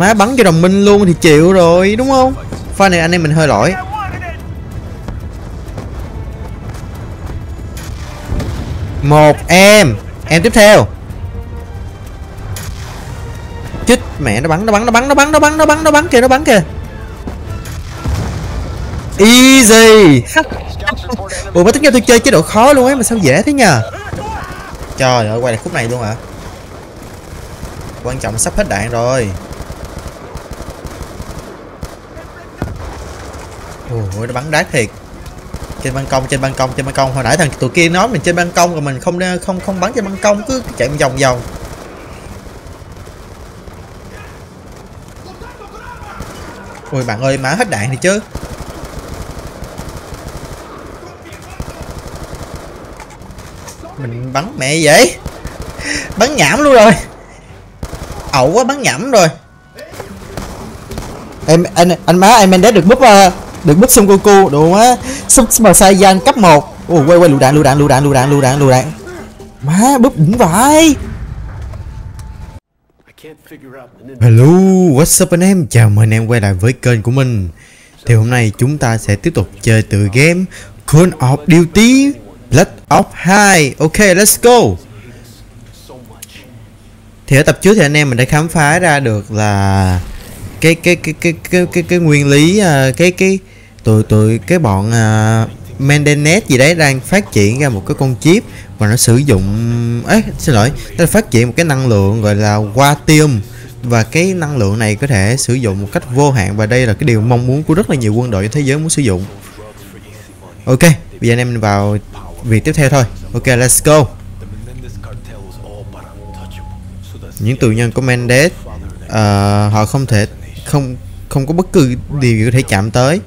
Má bắn cho đồng minh luôn thì chịu rồi đúng không? Pha này anh em mình hơi lỗi. Một em, em tiếp theo. Chích mẹ nó bắn nó bắn nó bắn nó bắn nó bắn nó bắn nó bắn kìa nó bắn kìa. Easy. Ủa mà tính ra tôi chơi chế độ khó luôn ấy mà sao dễ thế nhờ? Trời ơi quay lại khúc này luôn hả? Quan trọng sắp hết đạn rồi. Ôi nó bắn đá thiệt. Trên ban công trên ban công trên ban công. Hồi nãy thằng tụi kia nói mình trên ban công rồi mình không không không bắn trên ban công cứ chạy vòng vòng ôi bạn ơi má hết đạn thì chứ. Mình bắn mẹ vậy? Bắn nhảm luôn rồi. Ẩu quá bắn nhảm rồi. Em anh anh má em em được búp uh, ờ, được búp đồ Goku đúng mà Super Saiyan cấp 1 Ồ quay quay lựu đạn lựu đạn lựu đạn lựu đạn lựu đạn lựu đạn. Má búp đỉnh vãi. Hello, what's up anh em? Chào mừng anh em quay lại với kênh của mình. Thì hôm nay chúng ta sẽ tiếp tục chơi từ game Call of Duty Blood of 2 Ok, let's go. Thì ở tập trước thì anh em mình đã khám phá ra được là cái cái cái cái cái cái, cái nguyên lý à, cái cái tụi tụi cái bọn à, uh, Mendenet gì đấy đang phát triển ra một cái con chip và nó sử dụng ấy xin lỗi nó phát triển một cái năng lượng gọi là Watium và cái năng lượng này có thể sử dụng một cách vô hạn và đây là cái điều mong muốn của rất là nhiều quân đội trên thế giới muốn sử dụng. Ok bây giờ anh em mình vào việc tiếp theo thôi. Ok let's go. Những tù nhân của Mendes uh, à, họ không thể không không có bất cứ điều gì có thể chạm tới.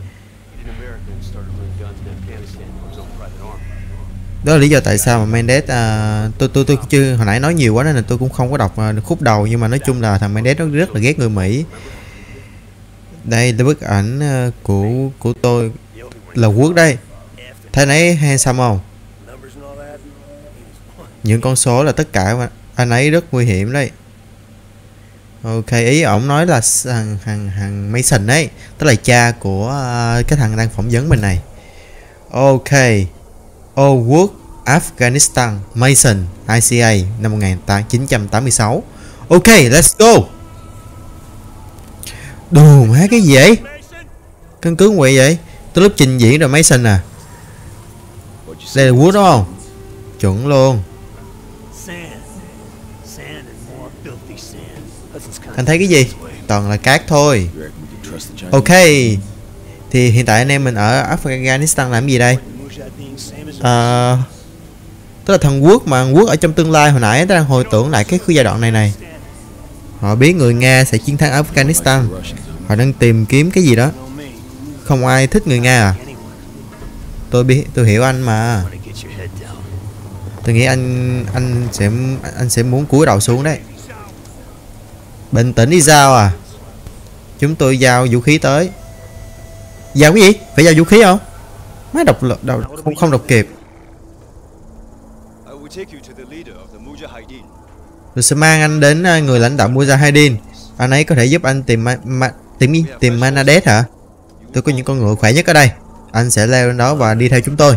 Đó là lý do tại sao mà Mendes à, tôi tôi tôi chưa hồi nãy nói nhiều quá nên là tôi cũng không có đọc à, khúc đầu nhưng mà nói chung là thằng Mendes nó rất là ghét người Mỹ. Đây là bức ảnh à, của của tôi là quốc đây. Thấy nấy handsome không? Những con số là tất cả mà anh ấy rất nguy hiểm đấy. Ok ý ổng nói là thằng thằng thằng Mason ấy tức là cha của uh, cái thằng đang phỏng vấn mình này. Ok. Owood Afghanistan Mason ICA năm 1986 ok, let's go. Đồ má cái gì vậy? Căn cứ quậy vậy? Tới lúc trình diễn rồi Mason à? Đây là Wood, đúng không? Chuẩn luôn. Anh thấy cái gì? Toàn là cát thôi. Ok, thì hiện tại anh em mình ở Afghanistan làm gì đây? À, tức là thằng quốc mà quốc ở trong tương lai hồi nãy đang hồi tưởng lại cái khu giai đoạn này này. Họ biết người nga sẽ chiến thắng Afghanistan. Họ đang tìm kiếm cái gì đó. Không ai thích người nga à? Tôi biết tôi hiểu anh mà. Tôi nghĩ anh anh sẽ anh sẽ muốn cúi đầu xuống đấy. Bình tĩnh đi sao à. Chúng tôi giao vũ khí tới. Giao cái gì? Phải giao vũ khí không? Má độc lực độc, không, không đọc kịp. Tôi sẽ mang anh đến à, người lãnh đạo Mujahideen. Anh ấy có thể giúp anh tìm ma, ma, tìm gì? Tìm Manades hả? Tôi có những con ngựa khỏe nhất ở đây. Anh sẽ leo lên đó và đi theo chúng tôi.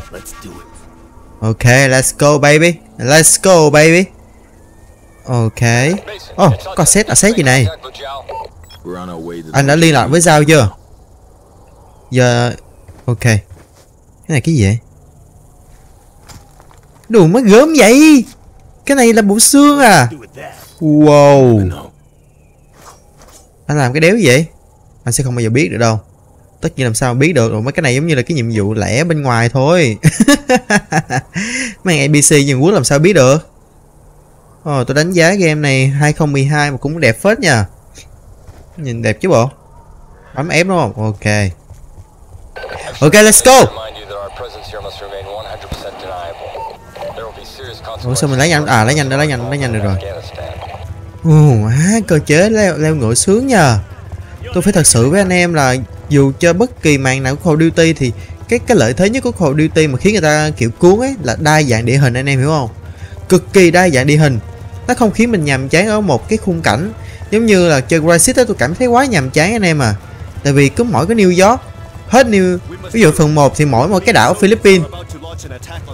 Ok, let's go baby. Let's go baby. Ok. Oh, có set à set gì này? Anh đã liên lạc với Giao chưa? Giờ Ok cái này cái gì vậy? Đồ mới gớm vậy? Cái này là bộ xương à? Wow. Anh làm cái đéo gì vậy? Anh sẽ không bao giờ biết được đâu. Tất nhiên làm sao biết được Rồi mấy cái này giống như là cái nhiệm vụ lẻ bên ngoài thôi. Mấy npc nhưng quốc làm sao biết được? Ồ, tôi đánh giá game này 2012 mà cũng đẹp phết nha. Nhìn đẹp chứ bộ. Bấm ép đúng không? Ok. Ok, let's go. Ủa sao mình lấy nhanh? À, lấy nhanh, lấy nhanh, lấy nhanh được rồi. Ồ, á, cơ chế leo, leo ngựa sướng nha Tôi phải thật sự với anh em là Dù cho bất kỳ màn nào của Call of Duty thì cái cái lợi thế nhất của Call of Duty mà khiến người ta kiểu cuốn ấy là đa dạng địa hình anh em hiểu không? Cực kỳ đa dạng địa hình. Nó không khiến mình nhàm chán ở một cái khung cảnh. Giống như là chơi Crisis á tôi cảm thấy quá nhàm chán anh em à. Tại vì cứ mỗi cái New York hết New ví dụ phần 1 thì mỗi một cái đảo Philippines.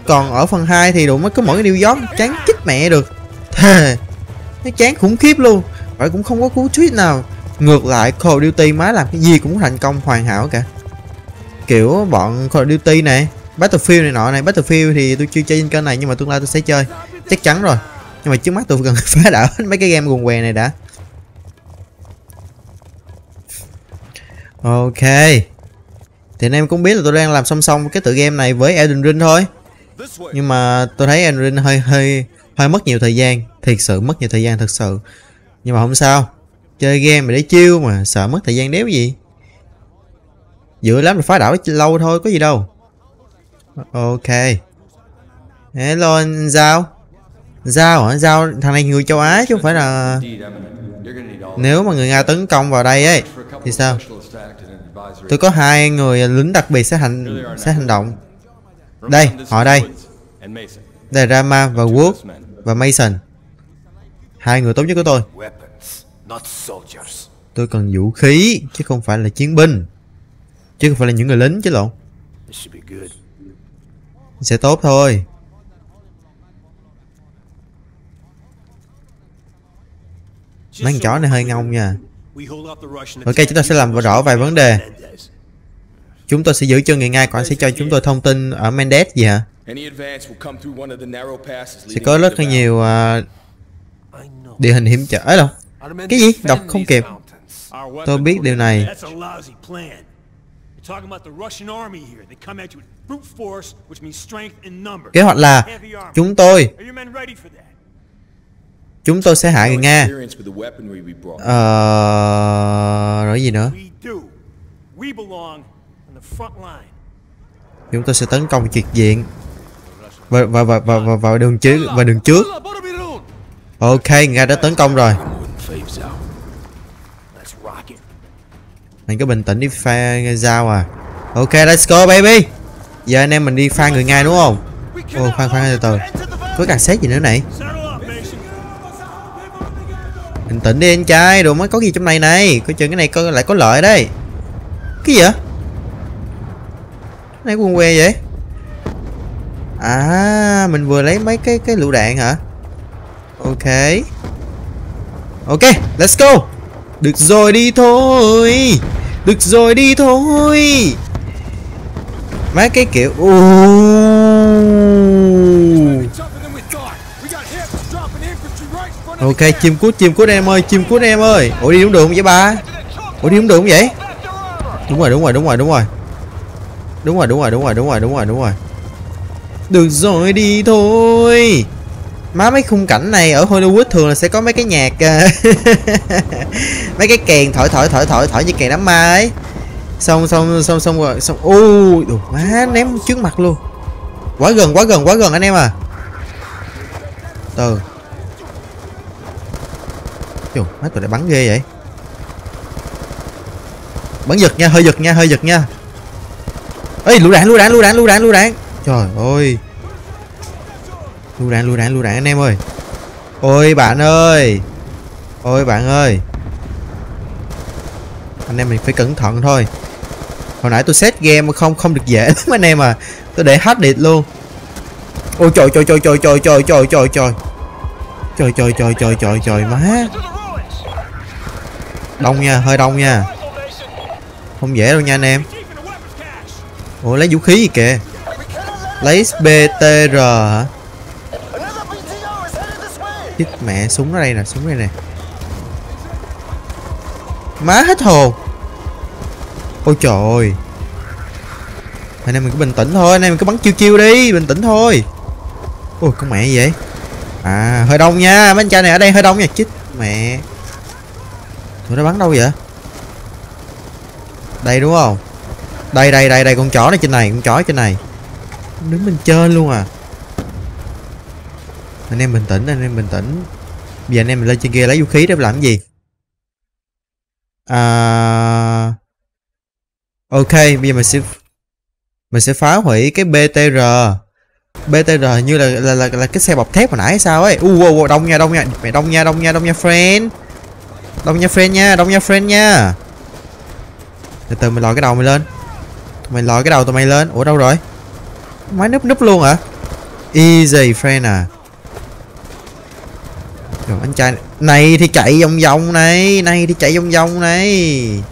Còn ở phần 2 thì đủ mới có mỗi cái New York chán chích mẹ được. Nó chán khủng khiếp luôn. Vậy cũng không có cú tweet nào. Ngược lại, Call of Duty má làm cái gì cũng thành công hoàn hảo cả. Kiểu bọn Call of Duty này, Battlefield này nọ này. Battlefield thì tôi chưa chơi trên kênh này nhưng mà tương lai tôi sẽ chơi. Chắc chắn rồi. Nhưng mà trước mắt tôi cần phá đảo mấy cái game quần què này đã. Ok thì anh em cũng biết là tôi đang làm song song cái tựa game này với Elden Ring thôi. Nhưng mà tôi thấy Elden Ring hơi hơi hơi mất nhiều thời gian. Thiệt sự mất nhiều thời gian thật sự. Nhưng mà không sao. Chơi game mà để chiêu mà sợ mất thời gian đéo gì. Dữ lắm là phá đảo lâu thôi, có gì đâu. Ok. Hello, anh giao. Giao hả? Giao, thằng này người châu á chứ không phải là nếu mà người nga tấn công vào đây ấy, thì sao? Tôi có hai người lính đặc biệt sẽ hành sẽ hành động. Đây, họ đây. Đây là Rama và Wood và Mason. Hai người tốt nhất của tôi. Tôi cần vũ khí, chứ không phải là chiến binh. Chứ không phải là những người lính chứ lộn sẽ tốt thôi. Mấy con chó này hơi ngông nha ok chúng ta sẽ làm rõ vài vấn đề. Chúng tôi sẽ giữ chân người nga còn sẽ cho chúng tôi thông tin ở Mendes gì hả? Sẽ có rất là nhiều uh, địa hình hiểm trở. Ấy đâu? Cái gì? Đọc không kịp. Tôi biết điều này. Kế hoạch là chúng tôi chúng tôi sẽ hạ người nga. Ờ nói gì nữa? Chúng tôi sẽ tấn công triệt diện. Và và và và và vào đường trước và đường trước. Ok nga đã tấn công rồi. Mình cứ bình tĩnh đi pha dao à? Ok let's go baby. Giờ anh em mình đi pha người nga đúng không? Ô khoan khoan từ từ. Có càng xét gì nữa này bình tĩnh đi, anh trai, đồ mới có gì trong này này? Coi chừng cái này coi lại có lợi đấy. Cái gì vậy? Này quần que vậy? À mình vừa lấy mấy cái cái lựu đạn hả? Ok. Ok, let's go. Được rồi đi thôi. Được rồi đi thôi. Mấy cái kiểu uh. Ok chim cút chim cút em ơi chim cút em ơi. Ủa đi đúng đường không vậy ba? Ủa đi đúng đường không vậy? Đúng rồi đúng rồi đúng rồi đúng rồi. Đúng rồi đúng rồi đúng rồi đúng rồi đúng rồi đúng rồi. Được rồi đi thôi. Má mấy khung cảnh này ở Hollywood thường là sẽ có mấy cái nhạc ờ, Mấy cái kèn thổi thổi thổi thổi thổi như kèn đám ma ấy. Xong xong xong xong rồi xong. Ui má ném trước mặt luôn. Quá gần quá gần quá gần anh em à từ. Chù, mấy tụi này bắn ghê vậy. Bắn giật nha hơi giật nha hơi giật nha. Ê lũ đạn lũ đạn lũ đạn lũ đạn lũ đạn. Trời ơi. Lũ đạn lũ đạn lũ đạn anh em ơi. Ôi bạn ơi. Ôi bạn ơi. Anh em mình phải cẩn thận thôi. Hồi nãy tôi set game không không được dễ lắm anh em à. Tôi để hết địch luôn ôi trời trời trời trời trời trời trời trời trời trời trời trời trời trời trời má đông nha hơi đông nha không dễ đâu nha anh em ủa lấy vũ khí gì kìa lấy btr hả chết mẹ súng ở đây nè súng đây nè má hết hồn ôi trời ơi anh em mình cứ bình tĩnh thôi anh em mình cứ bắn chiêu chiêu đi bình tĩnh thôi ôi con mẹ gì vậy? À hơi đông nha. Mấy anh trai này ở đây hơi đông nha. Chích, mẹ. Tụi nó bắn đâu vậy? Đây đúng không? Đây đây đây đây, con chó này trên này, con chó trên này. Đứng bên trên luôn à. Anh em bình tĩnh, anh em bình tĩnh. Bây giờ anh em mình lên trên kia lấy vũ khí để làm cái gì? À ok, bây giờ mình sẽ mình sẽ phá hủy cái btr btr như là là, là là cái xe bọc thép hồi nãy sao ấy. U uh, wow, đông nha đông nha. Mẹ đông nha đông nha đông nha friend. Đông nha friend nha đông nha friend nha. Từ từ mày lòi cái đầu mày lên. Mày lòi cái đầu tụi mày lên. Ủa đâu rồi? Máy núp núp luôn hả? Easy friend à. Rồi anh trai này. Thì chạy vòng vòng này. Này thì chạy vòng vòng này.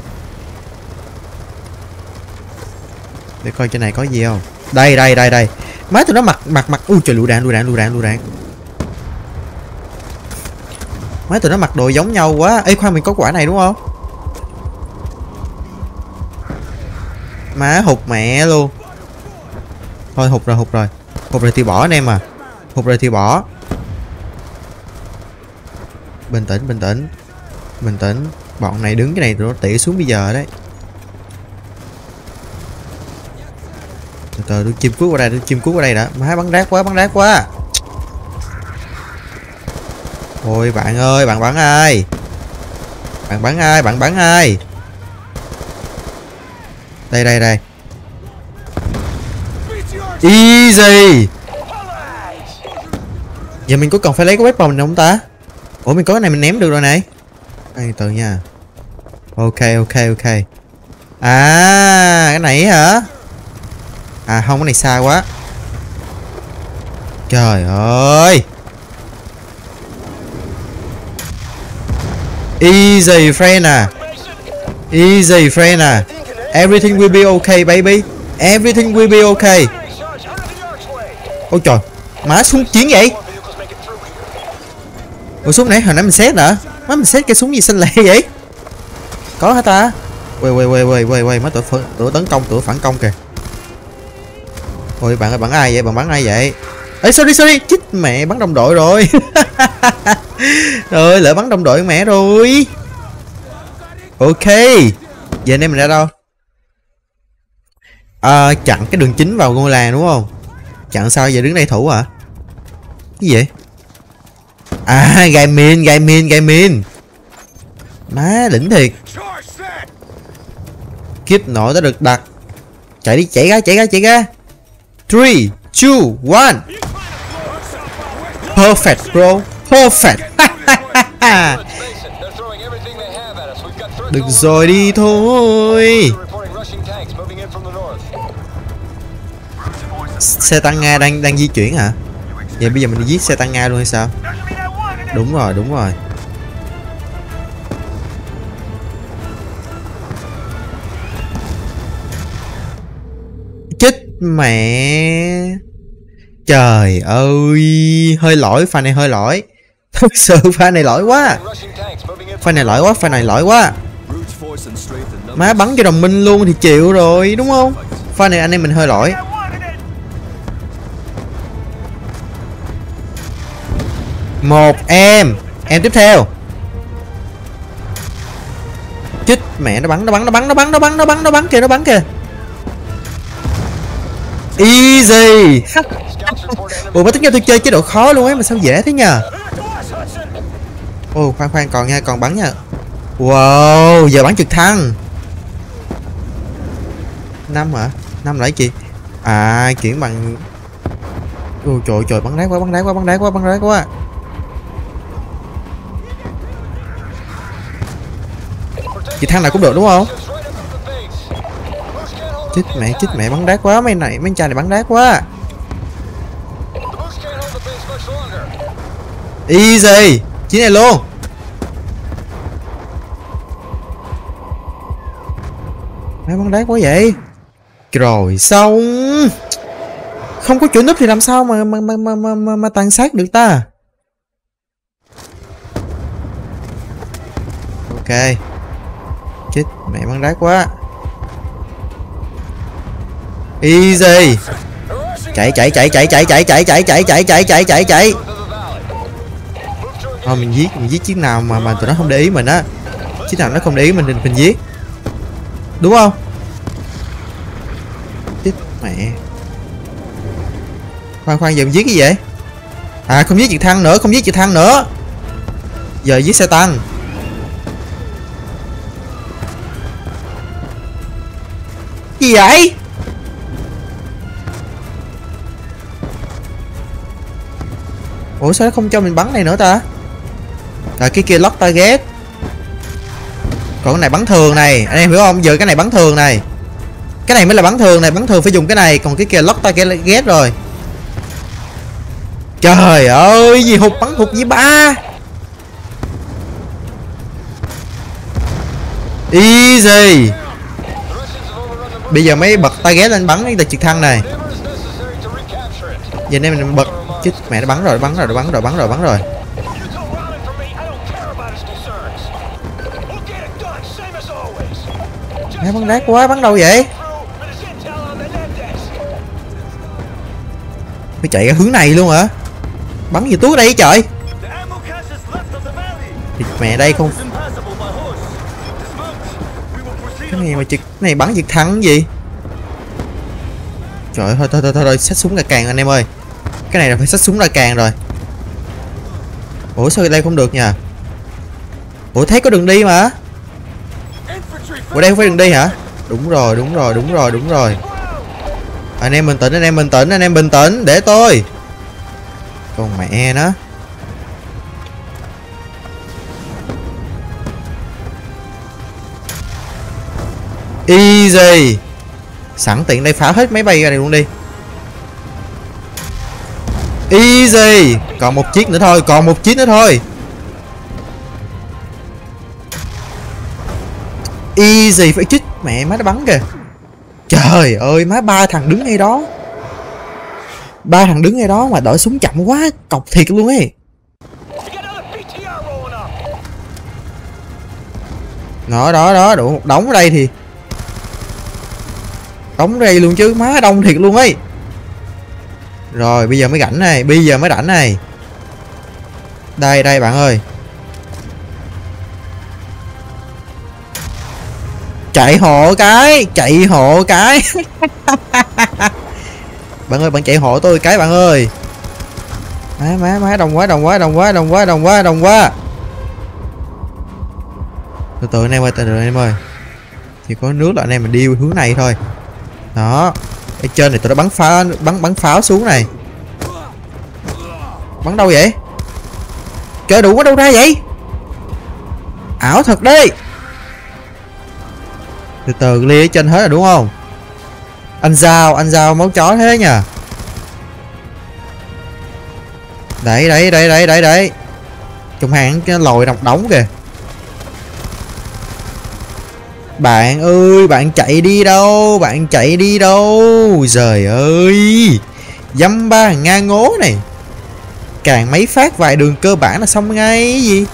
Để coi trên này có gì không? Đây đây đây đây má tụi nó mặc mặc mặc. Ui, trời lũ đạn lũ đạn lũ đạn lũ đạn. Má tụi nó mặc đồ giống nhau quá. Ê, khoan, mình có quả này đúng không? Má hụt mẹ luôn. Thôi, hụt rồi hụt rồi. Hụt rồi thì bỏ anh em à. Hụt rồi thì bỏ. Bình tĩnh bình tĩnh. Bình tĩnh. Bọn này đứng cái này tụi nó tỉ xuống bây giờ đấy. Từ từ tôi chim cuốc qua đây tôi chim cuốc qua đây đã. Má, bắn đát quá, bắn đát quá. Ôi, bạn ơi, bạn bắn ai? Bạn bắn ai, bạn bắn ai? Đây đây đây. Easy. Giờ mình có cần phải lấy cái weapon này không ta? Ủa, mình có cái này mình ném được rồi này. Đây từ nha. Ok ok ok. À cái này hả? À không cái này xa quá. Trời ơi. Easy friend à. Easy friend à. Everything will be okay baby. Everything will be okay. Ôi trời má súng chiến vậy? Ủa súng nãy hồi nãy mình xét nữa, má mình xét cái súng gì xanh lẹ vậy? Có hả ta? Quay quay quay quay quay quay má tụi tụi tấn công tụi phản công kìa ôi bạn ơi bắn ai vậy? Bạn bắn ai vậy? Ấy sorry sorry. Chích mẹ bắn đồng đội rồi. Rồi lỡ bắn đồng đội mẹ rồi. Ok. Giờ anh em mình ra đâu? À, chặn cái đường chính vào ngôi làng đúng không? Chặn sao giờ đứng đây thủ à cái gì à gai min gai min gai min má đỉnh thiệt. Kiếp nổi đã được đặt. Chạy đi chạy ra chạy ra chạy ra three, two, one. Perfect, bro. Perfect. Được rồi đi thôi. Xe tăng nga đang đang di chuyển hả? Vậy bây giờ mình đi giết xe tăng nga luôn hay sao? Đúng rồi đúng rồi. Mẹ. Trời ơi, hơi lỗi pha này hơi lỗi. Thật sự pha này lỗi quá. Pha này lỗi quá pha này lỗi quá. Má bắn cho đồng minh luôn thì chịu rồi, đúng không? Pha này, anh em mình hơi lỗi. Một em. Em tiếp theo. Chích. Mẹ nó bắn nó bắn nó bắn nó bắn nó bắn nó bắn nó bắn kìa, nó bắn kìa easy. Ủa mà tính ra tôi chơi chế độ khó luôn ấy mà sao dễ thế nhờ? Ồ khoan khoan còn nha còn bắn nha. Wow giờ bắn trực thăng. Năm hả? Năm là gì? À chuyển bằng ôi trời trời bắn đá quá bắn đá quá bắn đá quá bắn đá quá. Chị thằng nào cũng được đúng không chết mẹ chết mẹ bắn đá quá mấy này mấy cha này bắn đá quá. Easy chiến này luôn. Mấy bắn đá quá vậy. Rồi xong. Không có chỗ núp thì làm sao mà mà mà mà mà, mà, mà tàn sát được ta? Ok. Chết mẹ bắn đá quá. Easy Chạy chạy chạy chạy chạy chạy chạy chạy chạy chạy chạy chạy chạy chạy Thôi mình giết mình giết chiếc nào mà mà tụi nó không để ý mình á Chiếc nào nó không để ý mình thì mình giết Đúng không Chết mẹ Khoan khoan giờ mình giết cái gì vậy À không giết trực thăng nữa không giết trực thăng nữa Giờ giết xe tăng Gì vậy Ủa, sao nó không cho mình bắn này nữa ta? Rồi, cái kia lock target. Còn cái này bắn thường này. Anh em hiểu không? Giờ cái này bắn thường này. Cái này mới là bắn thường này. Bắn thường phải dùng cái này. Còn cái kia lock tay ghét rồi. Trời ơi, gì hụt bắn hụt với ba. Easy. Bây giờ mới bật tay ghét lên bắn cái trực thăng này. Giờ nên mình bật chứ mẹ nó bắn rồi bắn rồi bắn rồi bắn rồi bắn rồi. Mẹ bắn rác quá bắn đâu vậy? Phải chạy cái hướng này luôn hả? Bắn gì túi đây trời? Thì mẹ đây không cái này mà trực này bắn việc thắng gì? Trời ơi thôi thôi thôi thôi, thôi xách súng ngày càng anh em ơi cái này là phải xách súng ra càng rồi. Ủa, sao đây không được nha ủa, thấy có đường đi mà. Ủa, đây không phải đường đi hả? Đúng rồi đúng rồi đúng rồi đúng rồi. Anh em bình tĩnh, anh em bình tĩnh, anh em bình tĩnh, để tôi. Con mẹ nó. Easy. Sẵn tiện đây phá hết máy bay ra này luôn đi easy. Còn một chiếc nữa thôi, còn một chiếc nữa thôi. Easy, phải chích. Mẹ, má nó bắn kìa. Trời ơi, má, ba thằng đứng ngay đó. Ba thằng đứng ngay đó mà đổi súng chậm quá, cọc thiệt luôn ấy. Đó đó đó đủ một đống ở đây thì. Đóng đây luôn chứ, má đông thiệt luôn ấy rồi, bây giờ mới rảnh này, bây giờ mới rảnh này. Đây đây bạn ơi. Chạy hộ cái, chạy hộ cái. Bạn ơi, bạn chạy hộ tôi cái bạn ơi. Má má má, đông quá đông quá đông quá đông quá đông quá đông quá. Từ từ anh em ơi, từ từ anh em ơi. Thì có nước là anh em mình đi hướng này thôi. Đó ở trên này tụi nó bắn pháo bắn bắn pháo xuống này. Bắn đâu vậy? Trời đủ có đâu ra vậy? Ảo thật đi. Từ từ ly ở trên hết rồi, đúng không? Anh giao anh giao máu chó thế nha đấy đấy đấy đấy đấy đấy. Trong hàng cái lồi độc đóng kìa bạn ơi, bạn chạy đi đâu? Bạn chạy đi đâu? Trời ơi! Dăm ba ngang ngố này. Càng mấy phát vài đường cơ bản là xong ngay gì?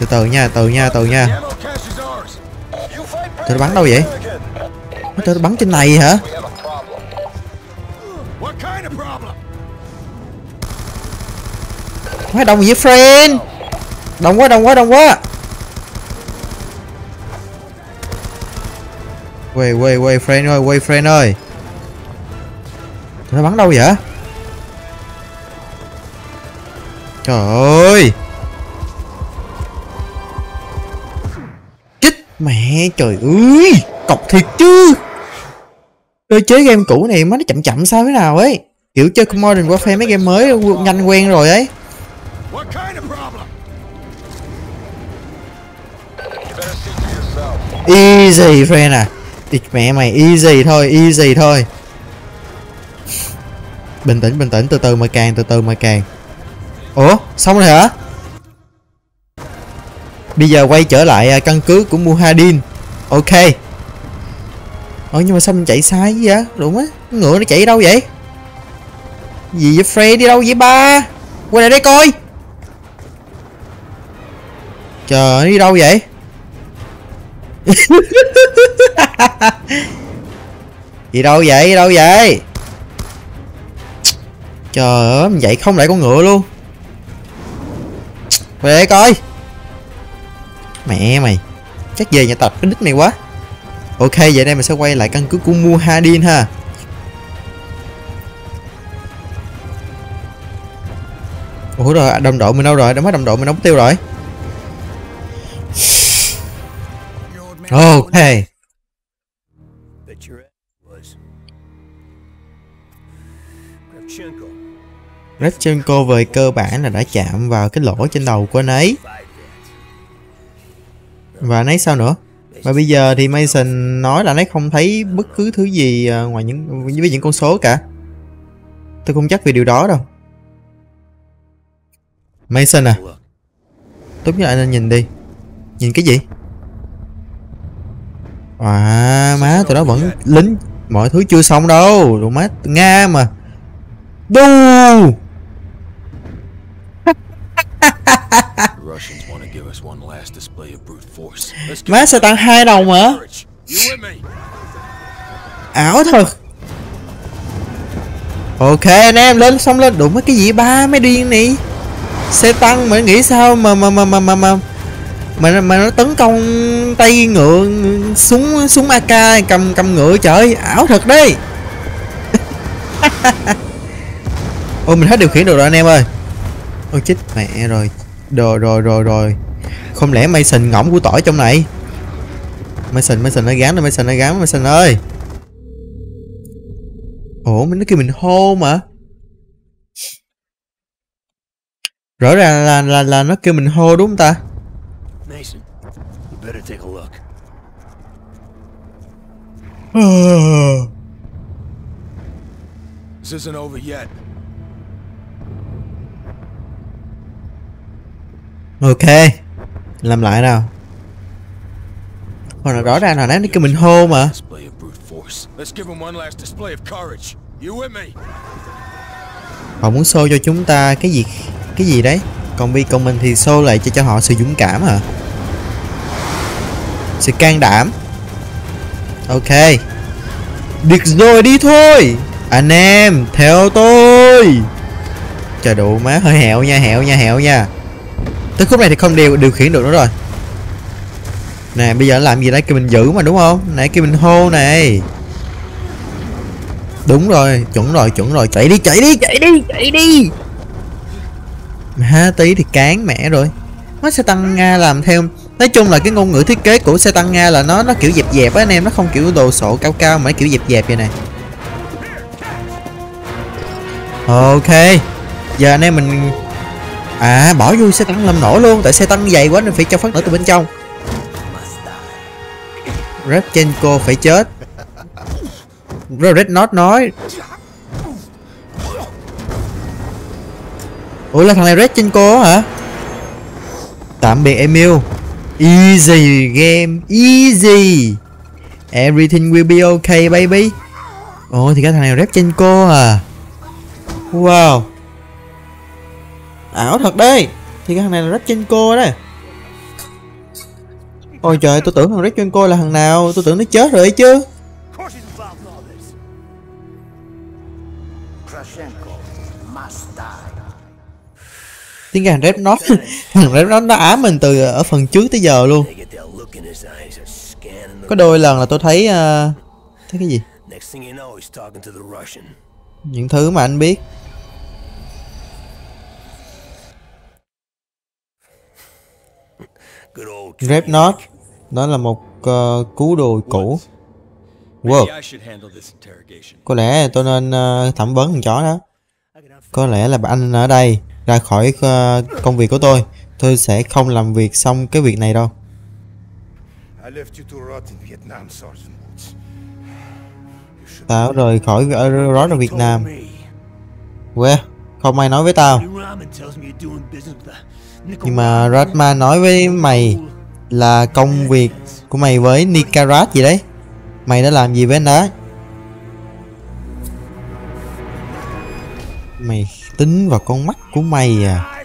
Từ từ nha từ nha từ nha. Tôi bắn đâu vậy? Tôi bắn trên này hả? Quá đông với friend. Đông quá đông quá đông quá. Quay quay quay friend ơi quay friend ơi. Nó bắn đâu vậy? Trời ơi. Chích mẹ trời ơi cọc thiệt chứ. Cơ chế game cũ này má nó chậm chậm sao thế nào ấy? Kiểu chơi modern warfare mấy game mới nhanh quen rồi ấy. Easy friend à Địt mẹ mày, easy thôi easy thôi. Bình tĩnh bình tĩnh, từ từ mà càng, từ từ mà càng. Ủa, xong rồi hả? Bây giờ quay trở lại à, căn cứ của muhadin. Ok. Ủa, nhưng mà sao mình chạy sai vậy? Đúng á, ngựa nó chạy đâu vậy? Gì vậy Fred đi đâu vậy, ba? Quay lại đây coi. Chờ đi đâu vậy? Gì đâu vậy, gì đâu vậy? Trời ơi vậy không lại con ngựa luôn. Về coi. Mẹ mày, chắc về nhà tập cái đích này quá. Ok, vậy đây mình sẽ quay lại căn cứ của muhadin ha. Ủa rồi, đồng đội mình đâu rồi? Đã mất đồng đội, mình đóng tiêu rồi. Ok. Revchenko về cơ bản là đã chạm vào cái lỗ trên đầu của anh ấy. Và nấy sao nữa? Và bây giờ thì Mason nói là nấy không thấy bất cứ thứ gì ờ, ngoài những với những con số cả. Tôi không chắc về điều đó đâu. Mason à tốt nhất anh nên nhìn đi. Nhìn cái gì à má, tụi nó vẫn lính. Mọi thứ chưa xong đâu. Đồ má nga mà. Đu! Má sẽ tăng hai đồng hả? Ảo thật. Ok, anh em, lên xong lên. Đụng mấy cái gì? Ba mấy điên này. Xe tăng, mà nghĩ sao? Mà mà mà mà mà mà mà, mà nó tấn công tay ngựa súng súng AK cầm cầm ngựa trời ảo thật đấy. Ôi mình hết điều khiển được rồi anh em ơi. Ôi chết mẹ rồi. Rồi rồi rồi rồi. Không lẽ Mason ngỗng của tỏi trong này? Mason Mason nó gán rồi Mason nó gán Mason ơi. Ủa mình nó kêu mình hô mà. Rõ ràng là là là nó kêu mình hô đúng không ta? Mason, you better take a look. This isn't over yet. ok làm lại nào còn rõ ràng là nó kêu mình hô mà Display of brute force. Let's give them one last display of courage. You with me? họ muốn show cho chúng ta cái gì cái gì đấy còn vì còn mình thì show lại cho cho họ sự dũng cảm à? Sự can đảm. Ok. Được rồi, đi thôi. Anh em, theo tôi. Trời, đủ má, hơi hẹo nha hẹo nha hẹo nha. Tới khúc này thì không điều điều khiển được nữa rồi. Nè, bây giờ làm gì đấy kêu mình giữ mà, đúng không? Nãy kêu mình hô này đúng rồi, chuẩn rồi chuẩn rồi. Chạy đi chạy đi chạy đi chạy đi ha tí thì cán mẹ rồi. Nó xe tăng nga làm theo. Nói chung là cái ngôn ngữ thiết kế của xe tăng nga là nó nó kiểu dẹp dẹp á anh em. Nó không kiểu đồ sộ cao cao mà nó kiểu dẹp dẹp vậy này ok. Giờ anh em mình à bỏ vô xe tăng làm nổ luôn. Tại xe tăng dày quá nên phải cho phát nổ từ bên trong. Repchenko phải chết. Rồi Red Not nói Ủa, là thằng này rap trên cô hả? Tạm biệt em yêu Easy game, Easy. Everything will be okay, baby. Ồ thì cái thằng này rap trên cô à? Wow. Ảo thật đấy. Thì cái thằng này là rap trên cô đấy. Ôi trời, tôi tưởng thằng rap trên cô là thằng nào? Tôi tưởng nó chết rồi ấy chứ. Tiếng gà rep nó thằng rep nó nó ám mình từ ở phần trước tới giờ luôn. Có đôi lần là tôi thấy ờ, thấy cái gì? Những thứ mà anh biết. Rep not đó là một ờ, cú đồ cũ. Wow. Interrogation. có lẽ tôi nên ờ, thẩm vấn thằng chó đó. Có lẽ là anh ở đây ra khỏi ờ, công việc của tôi. Tôi sẽ không làm việc xong cái việc này đâu. Tao rời khỏi ở đó là Việt Nam. quê không ai nói với tao. Nhưng mà Ratman nói với mày là công việc của mày với Nikarat gì đấy. Mày đã làm gì với anh đó? Mày tính vào con mắt của mày à.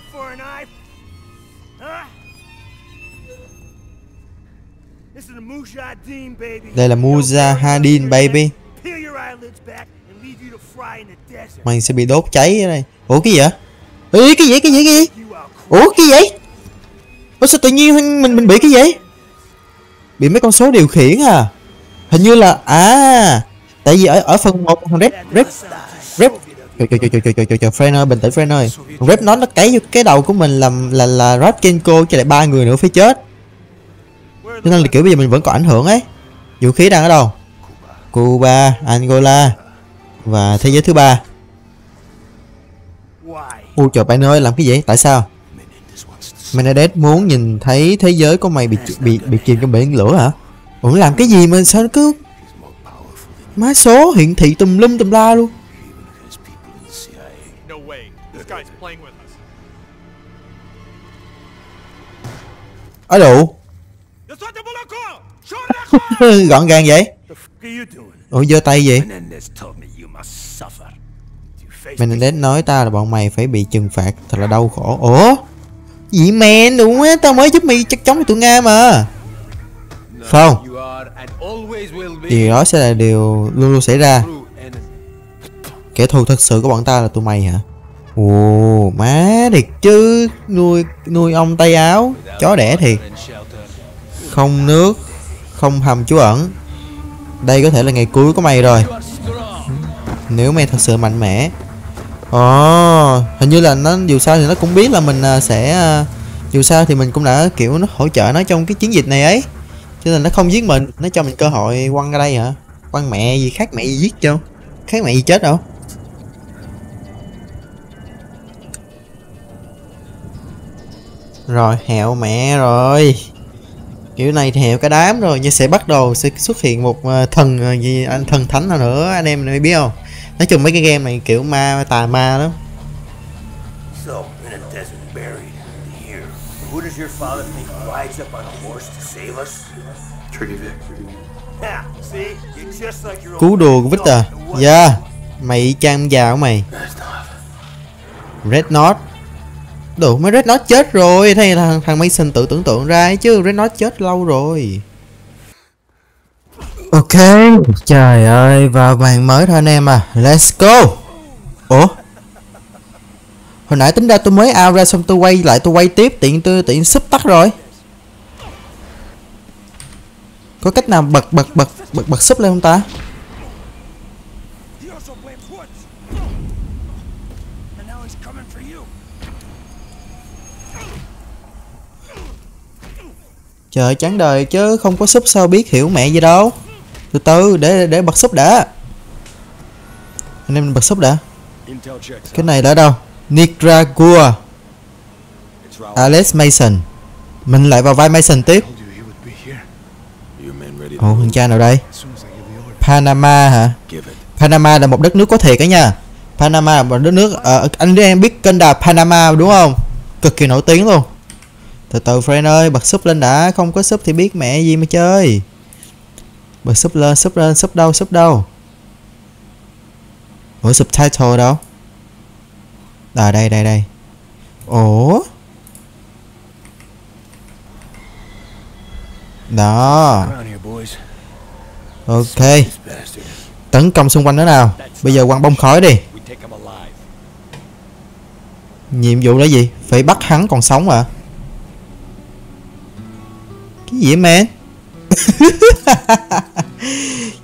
Đây là Mujahideen baby. Mày sẽ bị đốt cháy ở đây. Ủa cái gì vậy? Ê, cái gì cái gì cái gì ủa cái gì vậy? Ủa sao tự nhiên mình mình bị cái gì bị mấy con số điều khiển à. Hình như là à tại vì ở ở phần một thằng Red Red Red Trời trời trời trời trời trời trời Friend ơi bình tĩnh Friend ơi. Rep nó nó cấy vô cái đầu của mình làm là là Rodkinko cho lại ba người nữa phải chết. Cho nên là kiểu bây giờ mình vẫn còn ảnh hưởng ấy. Vũ khí đang ở đâu? Cuba, Angola Và thế giới thứ ba. U trời bạn ơi làm cái gì? Tại sao? Menendez muốn nhìn thấy thế giới của mày bị bị bị chìm trong biển lửa hả? Ủa làm cái gì mà sao nó cứ Má số hiện thị tùm lum tùm la luôn? This guy's playing with us. You're Gọn gàng vậy. The fuck are you doing? Ủa giơ tay vậy? Face Menendez nói ta là bọn mày phải bị trừng phạt thật là đau khổ. Ủa? Gì men đúng á, tao mới giúp mày chắc chắn tụi Nga mà. Không? Điều đó sẽ là điều luôn luôn xảy ra. Kẻ thù thật sự của bọn ta là tụi mày hả? Ồ, má thiệt chứ. Nuôi nuôi ông tay áo. Chó đẻ thiệt. Không nước Không hầm trú ẩn. Đây có thể là ngày cuối của mày rồi. Nếu mày thật sự mạnh mẽ. Ồ Hình như là nó dù sao thì nó cũng biết là mình à, sẽ à, Dù sao thì mình cũng đã kiểu nó hỗ trợ nó trong cái chiến dịch này ấy. Cho nên nó không giết mình Nó cho mình cơ hội quăng ra đây hả? Quăng mẹ gì khác mẹ gì giết cho Khác mẹ gì chết đâu? Rồi hẹo mẹ rồi Kiểu này thì hẹo cả đám rồi Nhưng sẽ bắt đầu sẽ xuất hiện một ờ, thần ờ, gì anh thần thánh nào nữa anh em này biết không Nói chung mấy cái game này kiểu ma tà ma lắm So, in a desert buried here, who does your father think rides up on a horse to save us? Tricky Vic. Yeah, see? You're just like your old Cú đùa của. Victor. Yeah Mày trang già của mày Red Knot Đủ mấy Red Knot chết rồi. Thế thằng, thằng Mason tự tưởng tượng ra ấy chứ Red Knot chết lâu rồi. Ok Trời ơi Vào màn mới thôi anh em à. Let's go. Ủa? Hồi nãy tính ra tôi mới out ra xong tôi quay lại tôi quay tiếp tiện tôi tiện sub tắt rồi. Có cách nào bật bật bật bật bật sub lên không ta? Trời chán đời chứ không có súp sao biết hiểu mẹ gì đâu. Từ từ để để bật súp đã. Anh em bật súp đã. Cái này là đâu? Nicaragua. Alex Mason. Mình lại vào vai Mason tiếp. Told you Ồ thằng cha nào đây? Panama hả? Panama là một đất nước có thiệt á nha. Panama là một đất nước uh, Anh em biết kênh đà Panama đúng không? Cực kỳ nổi tiếng luôn. Từ từ friend ơi, bật súp lên đã, Không có súp thì biết mẹ gì mà chơi. Bật súp lên súp lên súp đâu súp đâu? Ủa subtitle đâu? À đây đây đây. Ủa? Đó. Ok. Tấn công xung quanh nữa nào. Bây giờ quăng bông khói đi. Nhiệm vụ là gì? Phải bắt hắn còn sống à? Cái gì vậy man?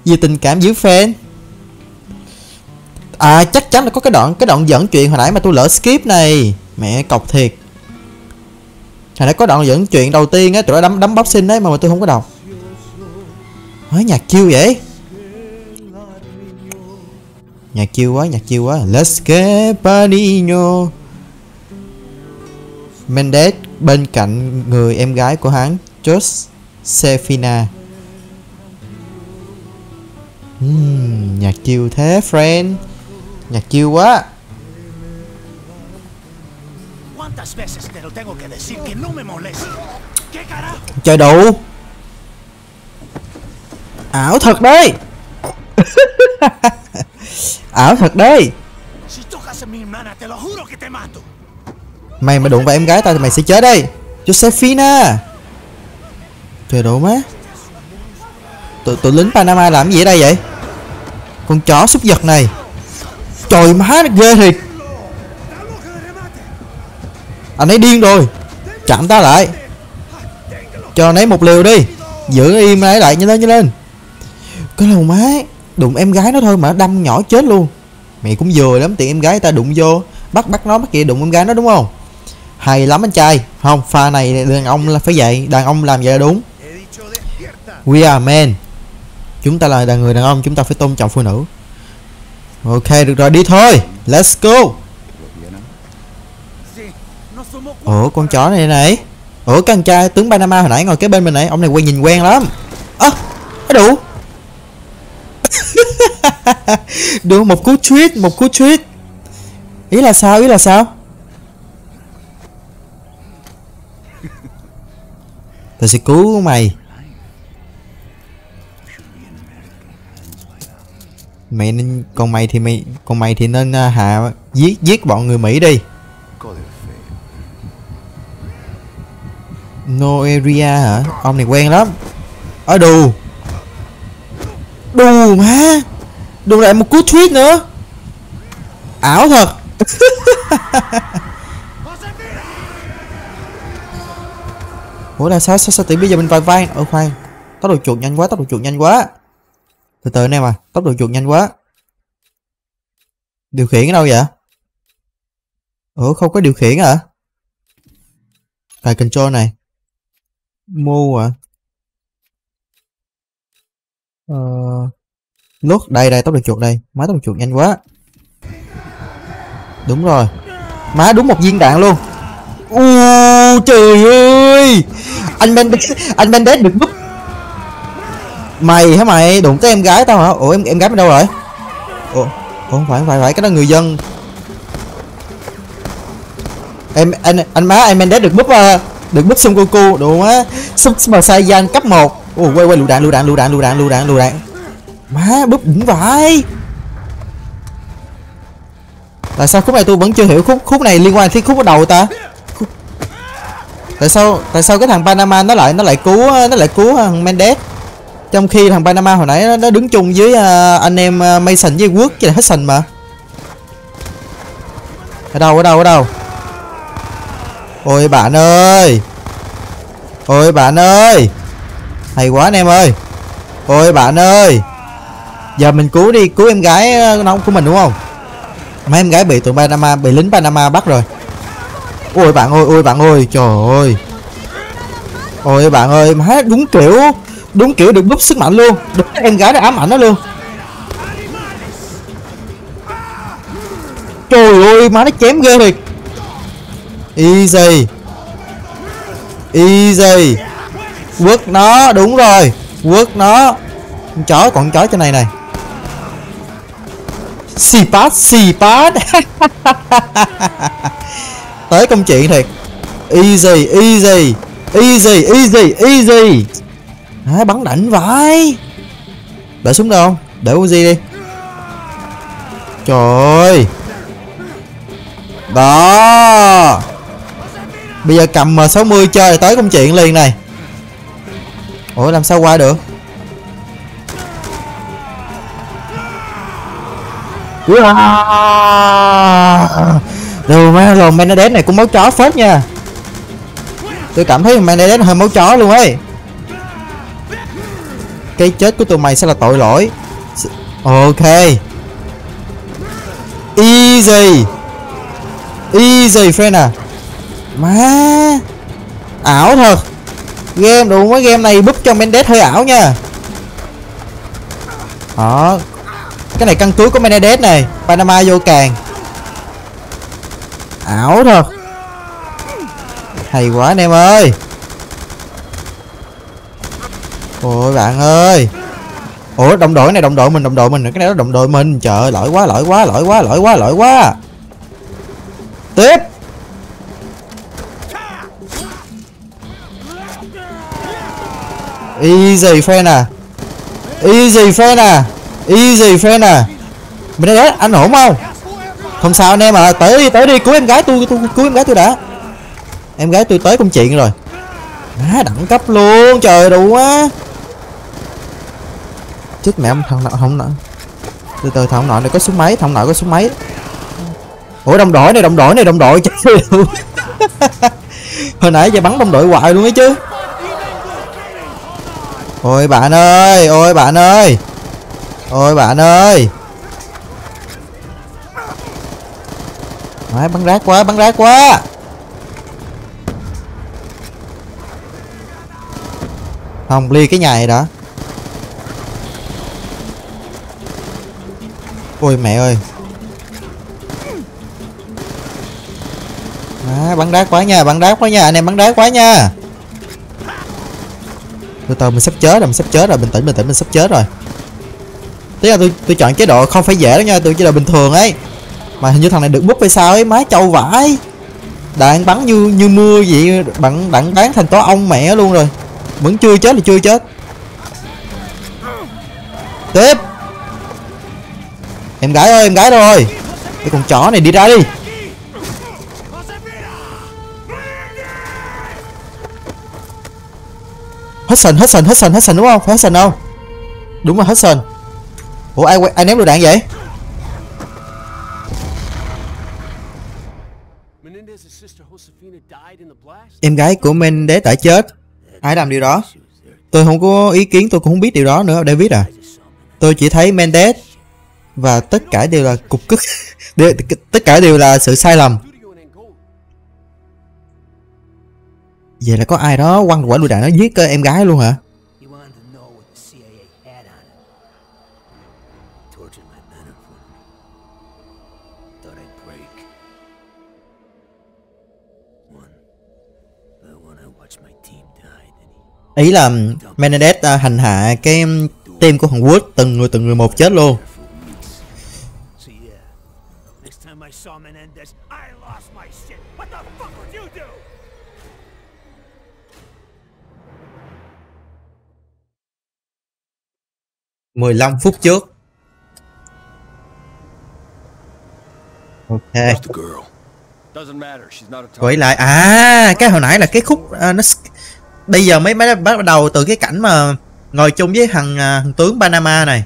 Vì tình cảm giữa fan. À chắc chắn là có cái đoạn cái đoạn dẫn chuyện hồi nãy mà tôi lỡ skip này. Mẹ cọc thiệt. Hồi nãy có đoạn dẫn chuyện đầu tiên á Tụi nó đấm đấm boxing đấy mà, mà tôi không có đọc. Nói nhạc chiêu vậy. Nhạc chiêu quá, nhạc chiêu quá. Let's get Panino. Mendes bên cạnh người em gái của hắn. Josefina Ừm, Nhạc chiêu thế friend. Nhạc chiêu quá. ¿Cuántas veces te lo tengo que decir que no me moleste? ¿Qué carajo? Chơi đủ Ảo thật đấy. Ảo thật đấy. Mày mà đụng vào em gái tao thì mày sẽ chết đây Josephina Trời đủ má. Tụi, tụi lính Panama làm gì ở đây vậy? Con chó súc vật này. Trời má nó ghê thiệt. Anh ấy điên rồi. Chặn ta lại. Cho anh ấy một liều đi. Giữ im ấy lại nhanh lên nhanh lên. Cái đầu má Đụng em gái nó thôi mà đâm nhỏ chết luôn. Mày cũng vừa lắm tiện em gái ta đụng vô Bắt bắt nó bắt kia đụng em gái nó đúng không? Hay lắm anh trai. Không pha này đàn ông là phải vậy đàn ông làm vậy là đúng we are men. Chúng ta là đàn người đàn ông chúng ta phải tôn trọng phụ nữ. Ok được rồi đi thôi. Let's go. Ủa con chó này này. Ủa cái anh trai tướng Panama hồi nãy ngồi kế bên mình này ông này quen nhìn quen lắm. Ơ à, đủ. Được một cú tweet một cú tweet ý là sao ý là sao? Tao sẽ cứu mày. Mày nên còn mày thì mày còn mày thì nên uh, hạ giết giết bọn người mỹ đi. No area hả? Ông này quen lắm. Ở đù. Đù má đù lại một cú tweet nữa. Ảo thật. Ủa là sao sao sao tự bây giờ mình vai vai? Ở khoan. Tốc độ chuột nhanh quá tốc độ chuột nhanh quá từ từ anh em à tốc độ chuột nhanh quá. Điều khiển ở đâu vậy? Ủa, không có điều khiển hả? Cài control này. Mô à. Ờ lốt đây đây, tốc độ chuột đây. Má tốc độ chuột nhanh quá. Đúng rồi. Má đúng một viên đạn luôn. U trời ơi. Anh ben anh ben được búp mày hả mày? Đụng tới em gái tao hả? Ủa em em gái mày đâu rồi? Ủa ủa không phải không phải phải cái đó người dân. Em anh anh má em Mendes được búp uh, được búp Son Goku đúng á Super Saiyan cấp 1 ồ quay quay lựu đạn lựu đạn lựu đạn lựu đạn lựu đạn lựu đạn. Má búp đỉnh vãi. Tại sao khúc này tôi vẫn chưa hiểu khúc khúc này liên quan tới khúc bắt đầu ta? Khúc... tại sao tại sao cái thằng Panama nó lại nó lại cứu nó lại cứu thằng Mendes? Trong khi thằng Panama hồi nãy nó, nó đứng chung với uh, anh em uh, Mason với Quốc với Hudson mà. Ở đâu ở đâu ở đâu? Ôi bạn ơi! Ôi bạn ơi! Hay quá anh em ơi! Ôi bạn ơi! Giờ mình cứu đi cứu em gái ờ, nó của mình đúng không? Mấy em gái bị tụi Panama bị lính Panama bắt rồi. Ôi bạn ơi ôi bạn ơi trời ơi! Ôi bạn ơi má đúng kiểu đúng kiểu được búp sức mạnh luôn. Đúng em gái đã ám ảnh nó luôn. Trời ơi, má nó chém ghê thiệt. Easy. Easy. Quất nó, đúng rồi. Quất nó. Con chó còn chó trên này này. Xì pát xì pát tới công chuyện thiệt. Easy easy. Easy easy easy à, bắn đảnh vậy? để súng đâu? Không để uzi đi? Trời ơi. Đó. Bây giờ cầm m60 chơi tới công chuyện liền này. Ủa làm sao qua được? Đồ má lồn Menades này cũng máu chó phết nha. Tôi cảm thấy Menades hơi máu chó luôn ấy. Cái chết của tụi mày sẽ là tội lỗi. Ok. Easy. Easy, friend à. Má. Ảo thật. Game đủ mấy game này búp cho Mendes hơi ảo nha. Đó. Cái này căn cứ của Mendes này. Panama vô càng. Ảo thật. Hay quá anh em ơi. Ôi bạn ơi. Ủa đồng đội này đồng đội mình đồng đội mình. Cái này đó đồng đội mình. Trời lỗi quá lỗi quá lỗi quá lỗi quá lỗi quá. Tiếp. Easy fan à. Easy fan à. Easy fan à. Mình đây anh ổn không? Không sao anh em à Tới đi tới đi. Cứu em gái tôi, tôi cứu em gái tôi đã. Em gái tôi tới công chuyện rồi. Má đẳng cấp luôn. Trời đủ quá. Chết mẹ ông thằng nào không nọ Từ từ thằng nọ này có súng máy Thằng nọ có súng máy Ủa đồng đội này đồng đội này đồng đội Hồi nãy giờ bắn đồng đội hoài luôn ấy chứ. Ôi bạn ơi Ôi bạn ơi. Ôi bạn ơi. Đấy, bắn rác quá bắn rác quá. Không ly cái nhà này đã Ôi mẹ ơi. À, bắn đá quá nha bắn đá quá nha. Anh em bắn đá quá nha. Từ từ mình sắp chết rồi mình sắp chết rồi. Bình tĩnh bình tĩnh mình sắp chết rồi. Tí là tôi tôi chọn chế độ không phải dễ đó nha tôi chế độ bình thường ấy. Mà hình như thằng này được búp hay sao ấy má trâu vãi. Đạn bắn như như mưa vậy bạn đạn bán thành tố ông mẹ luôn rồi. Vẫn chưa chết là chưa chết. Tiếp em gái ơi, em gái rồi? Cái con chó này đi ra đi. Hudson Hudson Hudson Hudson đúng không? Phải Hudson không? Đúng rồi, Hudson. Ủa, ai ai ném lựu đạn vậy? Em gái của Mendez đã chết. Ai làm điều đó? Tôi không có ý kiến, tôi cũng không biết điều đó nữa, David à. Tôi chỉ thấy Mendez và tất cả đều là cục cức. Tất cả đều là sự sai lầm. Vậy là có ai đó quăng quả lựu đạn nó giết cơ em gái luôn hả? Ý là Menendez à, hành hạ cái ừ, team của Hàn Quốc, từng người từng người một chết luôn. I saw Menendez, I lost my shit. What the fuck would you do? mười lăm phút trước ok Where's the girl? Doesn't matter. She's not a quay lại à cái hồi nãy là cái khúc à, nó bây giờ mới mới bắt đầu từ cái cảnh mà ngồi chung với thằng à, thằng tướng Panama này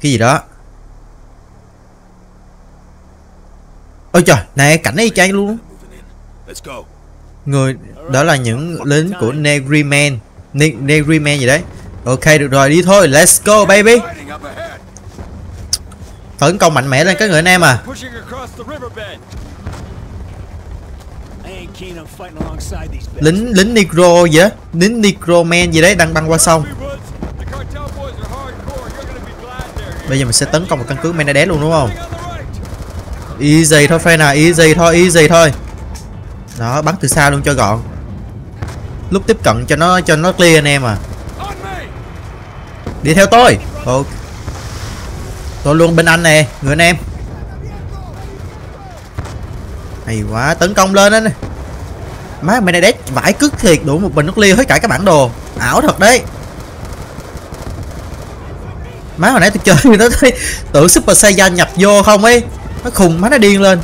cái gì đó ôi trời này cảnh ấy chang luôn. Người đó là những lính của Negriman Ne Negriman gì đấy. Ok được rồi đi thôi let's go baby. Tấn công mạnh mẽ lên các người anh em à. Lính lính Negro gì đó lính Negroman gì đấy đang băng qua sông. Bây giờ mình sẽ tấn công một căn cứ Menendez luôn đúng không Moving easy thôi fan à easy thôi easy thôi. Đó, bắn từ xa luôn cho gọn. Lúc tiếp cận cho nó cho nó clear anh em à. Đi theo tôi. Ok. Tôi luôn bên anh nè, người anh em. Hay quá, tấn công lên anh. Má mày này đét vải cứt thiệt đủ một bình nước clear hết cả các bản đồ. Ảo thật đấy. Má, hồi nãy tôi chơi, nó thấy tưởng super saiyan nhập vô không ấy nó khùng, má nó điên lên.